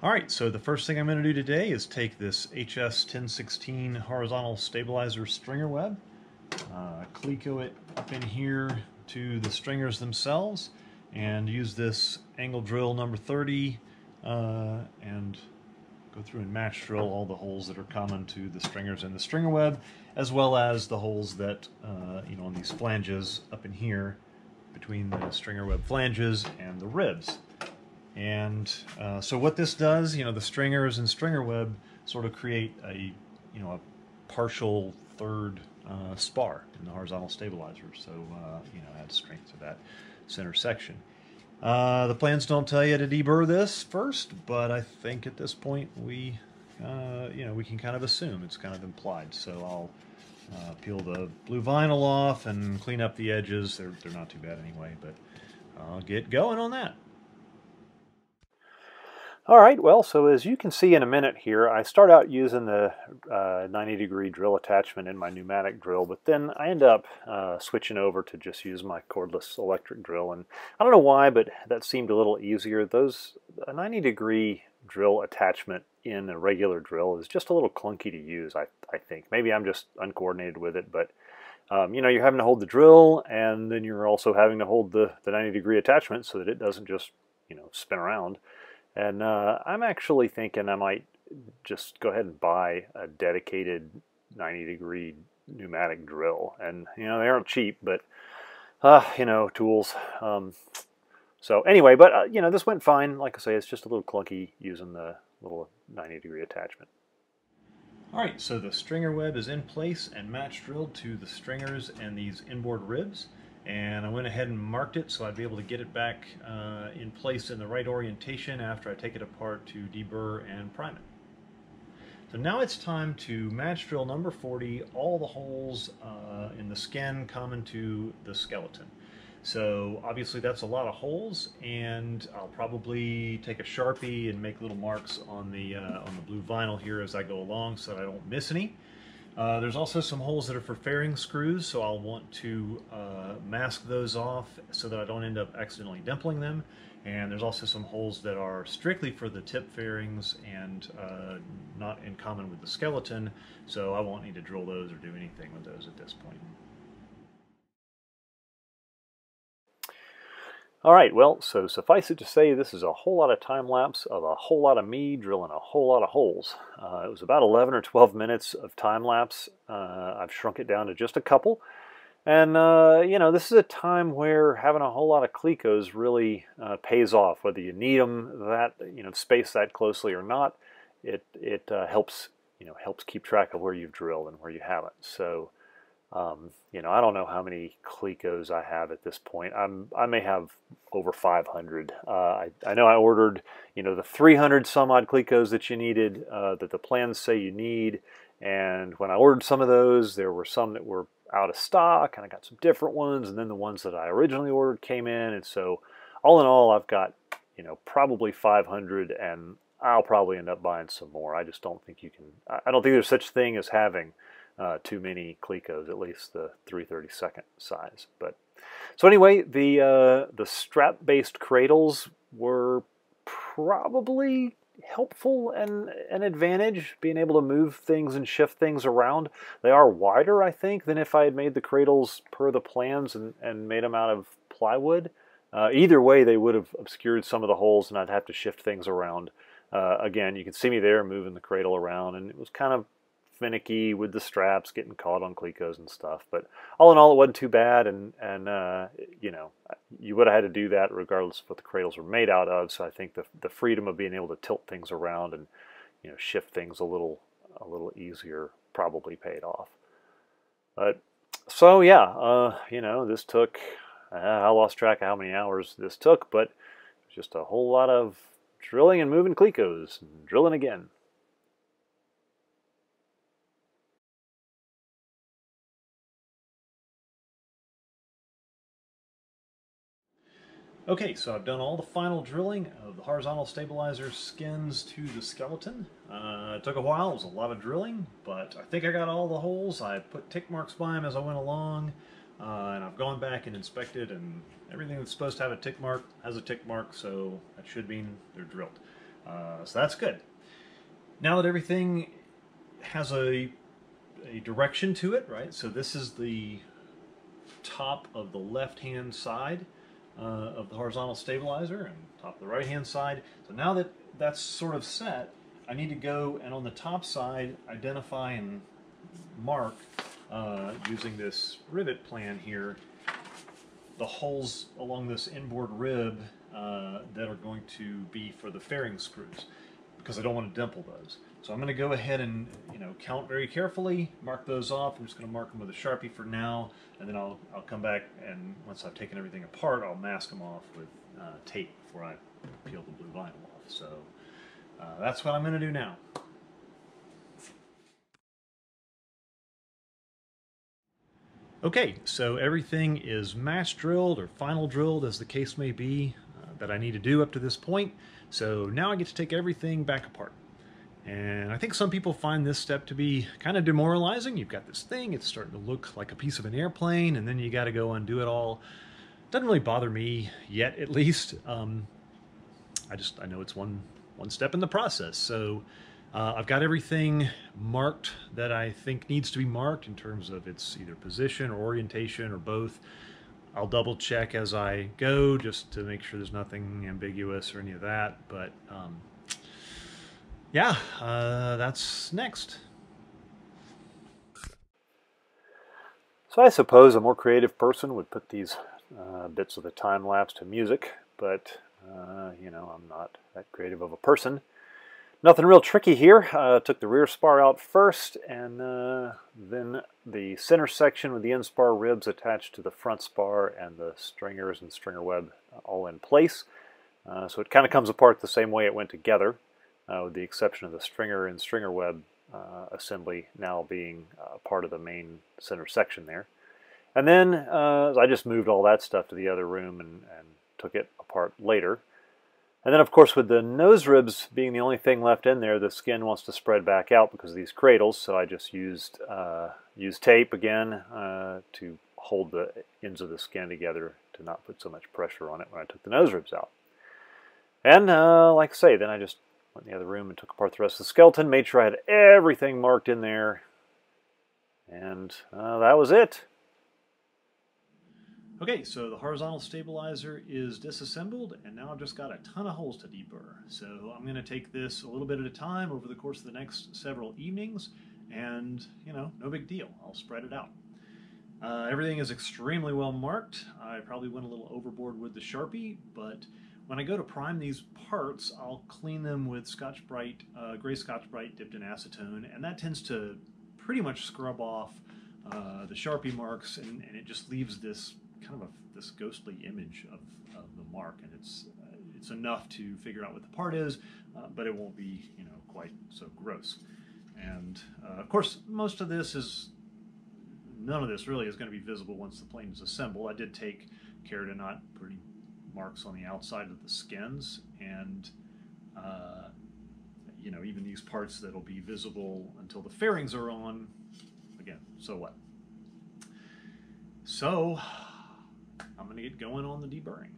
All right, so the first thing I'm going to do today is take this HS1016 horizontal stabilizer stringer web, uh, cleco it up in here to the stringers themselves, and use this angle drill number 30 uh, and go through and match drill all the holes that are common to the stringers and the stringer web, as well as the holes that, uh, you know, on these flanges up in here between the stringer web flanges and the ribs. And uh, so what this does, you know, the stringers and stringer web sort of create a, you know, a partial third uh, spar in the horizontal stabilizer. So, uh, you know, add strength to that center section. Uh, the plans don't tell you to deburr this first, but I think at this point we, uh, you know, we can kind of assume it's kind of implied. So I'll uh, peel the blue vinyl off and clean up the edges. They're, they're not too bad anyway, but I'll get going on that. All right, well, so as you can see in a minute here, I start out using the uh, 90 degree drill attachment in my pneumatic drill, but then I end up uh, switching over to just use my cordless electric drill. And I don't know why, but that seemed a little easier. Those a 90 degree drill attachment in a regular drill is just a little clunky to use, I, I think. Maybe I'm just uncoordinated with it, but um, you know, you're having to hold the drill and then you're also having to hold the, the 90 degree attachment so that it doesn't just, you know, spin around. And uh, I'm actually thinking I might just go ahead and buy a dedicated 90 degree pneumatic drill. And, you know, they aren't cheap, but, uh, you know, tools. Um, so anyway, but, uh, you know, this went fine. Like I say, it's just a little clunky using the little 90 degree attachment. All right, so the stringer web is in place and match drilled to the stringers and these inboard ribs and I went ahead and marked it so I'd be able to get it back uh, in place in the right orientation after I take it apart to deburr and prime it. So now it's time to match drill number 40 all the holes uh, in the skin common to the skeleton. So obviously that's a lot of holes and I'll probably take a Sharpie and make little marks on the, uh, on the blue vinyl here as I go along so that I don't miss any. Uh, there's also some holes that are for fairing screws, so I'll want to uh, mask those off so that I don't end up accidentally dimpling them. And there's also some holes that are strictly for the tip fairings and uh, not in common with the skeleton, so I won't need to drill those or do anything with those at this point. All right, well, so suffice it to say, this is a whole lot of time lapse of a whole lot of me drilling a whole lot of holes. Uh, it was about 11 or 12 minutes of time lapse. Uh, I've shrunk it down to just a couple. And, uh, you know, this is a time where having a whole lot of clecos really uh, pays off, whether you need them that, you know, space that closely or not. It, it uh, helps, you know, helps keep track of where you've drilled and where you haven't. So, um, you know, I don't know how many Clecos I have at this point. I'm I may have over 500. Uh, I I know I ordered you know the 300 some odd Clecos that you needed uh, that the plans say you need, and when I ordered some of those, there were some that were out of stock, and I got some different ones, and then the ones that I originally ordered came in, and so all in all, I've got you know probably 500, and I'll probably end up buying some more. I just don't think you can. I don't think there's such thing as having uh, too many Clecos, at least the 332nd size. But so anyway, the uh, the strap-based cradles were probably helpful and an advantage, being able to move things and shift things around. They are wider, I think, than if I had made the cradles per the plans and, and made them out of plywood. Uh, either way, they would have obscured some of the holes and I'd have to shift things around. Uh, again, you can see me there moving the cradle around, and it was kind of finicky with the straps, getting caught on clecos and stuff. But all in all, it wasn't too bad, and and uh, you know, you would have had to do that regardless of what the cradles were made out of. So I think the the freedom of being able to tilt things around and you know shift things a little a little easier probably paid off. But so yeah, uh, you know, this took uh, I lost track of how many hours this took, but just a whole lot of drilling and moving clecos, and drilling again. Okay, so I've done all the final drilling of the horizontal stabilizer skins to the skeleton. Uh, it took a while, it was a lot of drilling, but I think I got all the holes. I put tick marks by them as I went along, uh, and I've gone back and inspected, and everything that's supposed to have a tick mark has a tick mark, so that should mean they're drilled. Uh, so that's good. Now that everything has a, a direction to it, right? So this is the top of the left-hand side uh, of the horizontal stabilizer and top of the right-hand side. So now that that's sort of set, I need to go and on the top side identify and mark uh, using this rivet plan here the holes along this inboard rib uh, that are going to be for the fairing screws because I don't want to dimple those. So I'm going to go ahead and you know count very carefully, mark those off. I'm just going to mark them with a Sharpie for now, and then I'll, I'll come back and once I've taken everything apart, I'll mask them off with uh, tape before I peel the blue vinyl off. So uh, that's what I'm going to do now. Okay, so everything is match drilled or final drilled as the case may be uh, that I need to do up to this point. So now I get to take everything back apart. And I think some people find this step to be kind of demoralizing. You've got this thing, it's starting to look like a piece of an airplane, and then you got to go undo it all. Doesn't really bother me yet, at least. Um, I just, I know it's one, one step in the process. So uh, I've got everything marked that I think needs to be marked in terms of its either position or orientation or both. I'll double check as I go just to make sure there's nothing ambiguous or any of that. But um, yeah, uh, that's next. So I suppose a more creative person would put these uh, bits of the time lapse to music, but uh, you know I'm not that creative of a person. Nothing real tricky here. Uh, took the rear spar out first and uh, then the center section with the end spar ribs attached to the front spar and the stringers and stringer web all in place. Uh, so it kind of comes apart the same way it went together uh, with the exception of the stringer and stringer web uh, assembly now being uh, part of the main center section there. And then I just moved all that stuff to the other room and, and took it apart later. And then, of course, with the nose ribs being the only thing left in there, the skin wants to spread back out because of these cradles. So I just used uh, used tape again uh, to hold the ends of the skin together to not put so much pressure on it when I took the nose ribs out. And uh, like I say, then I just went in the other room and took apart the rest of the skeleton, made sure I had everything marked in there, and uh, that was it. Okay, so the horizontal stabilizer is disassembled, and now I've just got a ton of holes to deburr. So I'm going to take this a little bit at a time over the course of the next several evenings, and, you know, no big deal. I'll spread it out. Uh, everything is extremely well marked. I probably went a little overboard with the Sharpie, but when I go to prime these parts, I'll clean them with Scotch-Brite, uh, gray Scotch-Brite dipped in acetone, and that tends to pretty much scrub off uh, the Sharpie marks, and, and it just leaves this kind of a, this ghostly image of, of the mark, and it's uh, it's enough to figure out what the part is, uh, but it won't be you know quite so gross. And uh, of course, most of this is none of this really is going to be visible once the plane is assembled. I did take care to not any marks on the outside of the skins, and uh, you know even these parts that'll be visible until the fairings are on. Again, so what? So I'm going to get going on the deburring.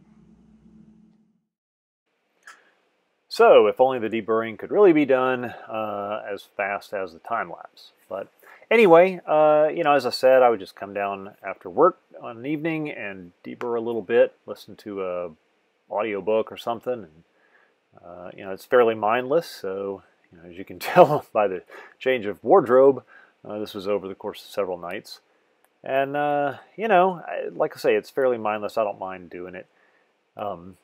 So, if only the deburring could really be done uh, as fast as the time lapse. But anyway, uh, you know, as I said, I would just come down after work on an evening and deburr a little bit, listen to a audio book or something. And, uh, you know, it's fairly mindless. So, you know, as you can tell by the change of wardrobe, uh, this was over the course of several nights. And, uh, you know, like I say, it's fairly mindless. I don't mind doing it. Um,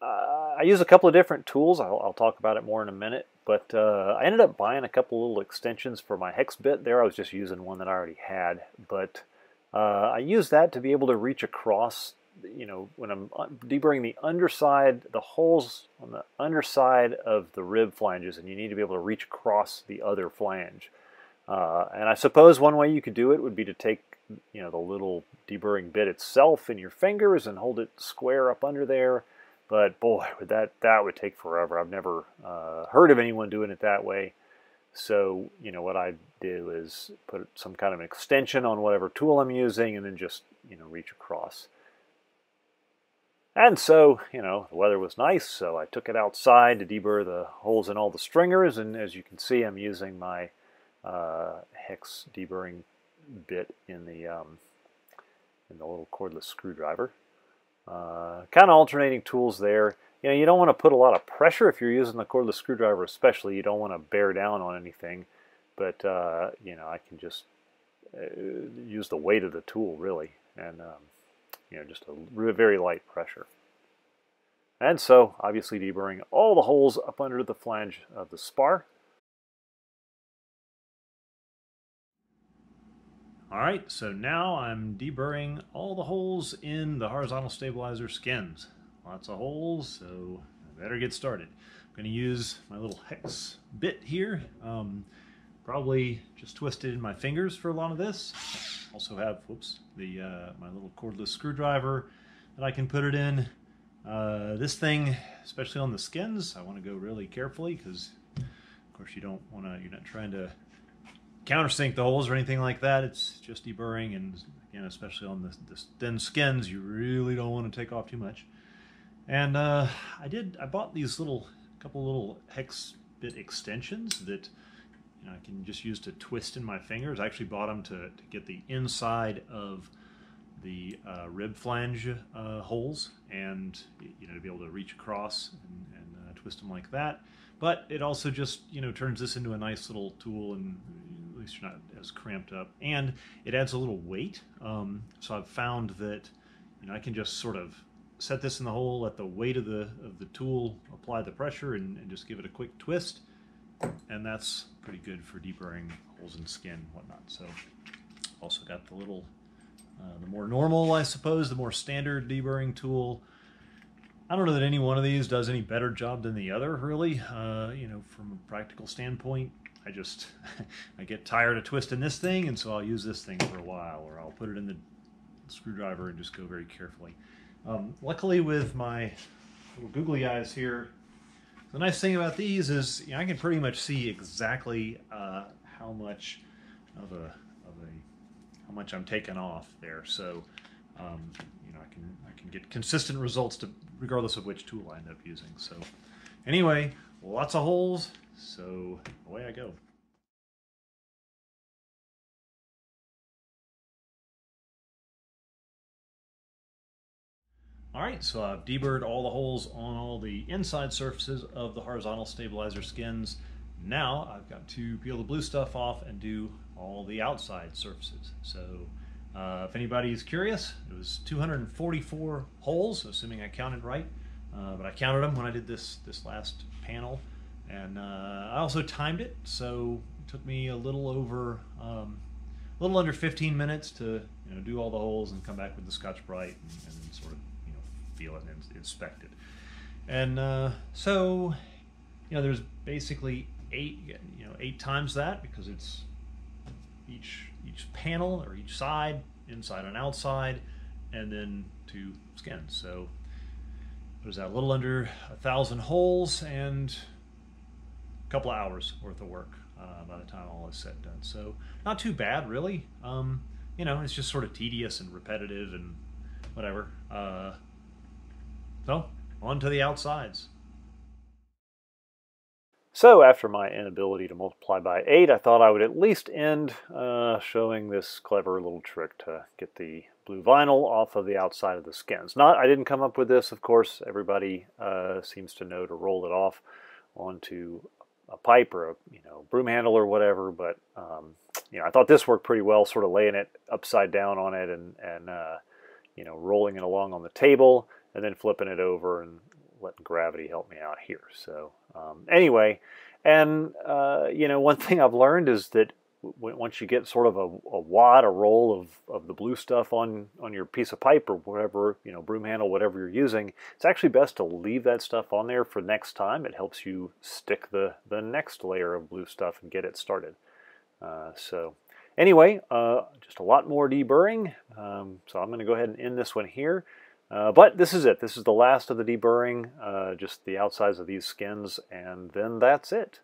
uh, I use a couple of different tools. I'll, I'll, talk about it more in a minute. But uh, I ended up buying a couple little extensions for my hex bit there. I was just using one that I already had. But uh, I use that to be able to reach across, you know, when I'm deburring the underside, the holes on the underside of the rib flanges, and you need to be able to reach across the other flange. Uh, and I suppose one way you could do it would be to take you know the little deburring bit itself in your fingers and hold it square up under there. But boy, would that that would take forever. I've never uh, heard of anyone doing it that way. So you know what I do is put some kind of an extension on whatever tool I'm using, and then just you know reach across. And so, you know, the weather was nice, so I took it outside to deburr the holes in all the stringers, and as you can see, I'm using my uh, hex deburring bit in the um, in the little cordless screwdriver. Uh, kind of alternating tools there. You know, you don't want to put a lot of pressure if you're using the cordless screwdriver, especially. You don't want to bear down on anything, but uh, you know, I can just uh, use the weight of the tool really, and um, you know, just a very light pressure. And so, obviously deburring all the holes up under the flange of the spar. Alright, so now I'm deburring all the holes in the horizontal stabilizer skins. Lots of holes, so I better get started. I'm going to use my little hex bit here. Um, probably just twisted in my fingers for a lot of this. Also have, whoops, the uh, my little cordless screwdriver that I can put it in. Uh, this thing, especially on the skins, I want to go really carefully because, of course, you don't want to. You're not trying to countersink the holes or anything like that. It's just deburring, and again, especially on the, the thin skins, you really don't want to take off too much. And uh, I did. I bought these little couple little hex bit extensions that you know, I can just use to twist in my fingers. I actually bought them to, to get the inside of the uh, rib flange uh, holes and you know to be able to reach across and, and uh, twist them like that. But it also just you know turns this into a nice little tool and least you're not as cramped up. And it adds a little weight. Um, so I've found that you know I can just sort of set this in the hole, let the weight of the of the tool apply the pressure, and, and just give it a quick twist, and that's pretty good for deburring holes in skin and whatnot. So also got the little, uh, the more normal, I suppose, the more standard deburring tool. I don't know that any one of these does any better job than the other, really. Uh, you know, from a practical standpoint, I just I get tired of twisting this thing, and so I'll use this thing for a while, or I'll put it in the screwdriver and just go very carefully. Um, luckily, with my little googly eyes here, the nice thing about these is you know, I can pretty much see exactly uh, how much of a of a how much I'm taking off there. So um, you know I can I can get consistent results to regardless of which tool I end up using. So anyway, lots of holes. So away I go. Alright, so I've deburred all the holes on all the inside surfaces of the horizontal stabilizer skins. Now I've got to peel the blue stuff off and do all the outside surfaces. So uh, if anybody's curious, it was 244 holes, assuming I counted right. Uh, but I counted them when I did this, this last panel. And uh, I also timed it, so it took me a little over, um, a little under 15 minutes to you know, do all the holes and come back with the Scotch-Brite and, and sort of you know feel it and inspect it. And uh, so, you know, there's basically eight, you know, eight times that because it's each each panel or each side, inside and outside, and then two skins. So there's that? A little under a thousand holes and a couple of hours worth of work uh, by the time all is said and done. So not too bad, really. Um, you know, it's just sort of tedious and repetitive and whatever. Uh, so, on to the outsides. So after my inability to multiply by 8, I thought I would at least end uh, showing this clever little trick to get the blue vinyl off of the outside of the skins. Not, I didn't come up with this, of course. Everybody uh, seems to know to roll it off onto a pipe or a you know broom handle or whatever. But um, you know, I thought this worked pretty well, sort of laying it upside down on it and and uh, you know rolling it along on the table and then flipping it over and letting gravity help me out here. So um, anyway, and uh, you know, one thing I've learned is that once you get sort of a, a wad, a roll of, of the blue stuff on, on your piece of pipe or whatever, you know, broom handle, whatever you're using, it's actually best to leave that stuff on there for next time. It helps you stick the, the next layer of blue stuff and get it started. Uh, so anyway, uh, just a lot more deburring. Um, so I'm going to go ahead and end this one here. Uh, but this is it. This is the last of the deburring, uh, just the outsides of these skins, and then that's it.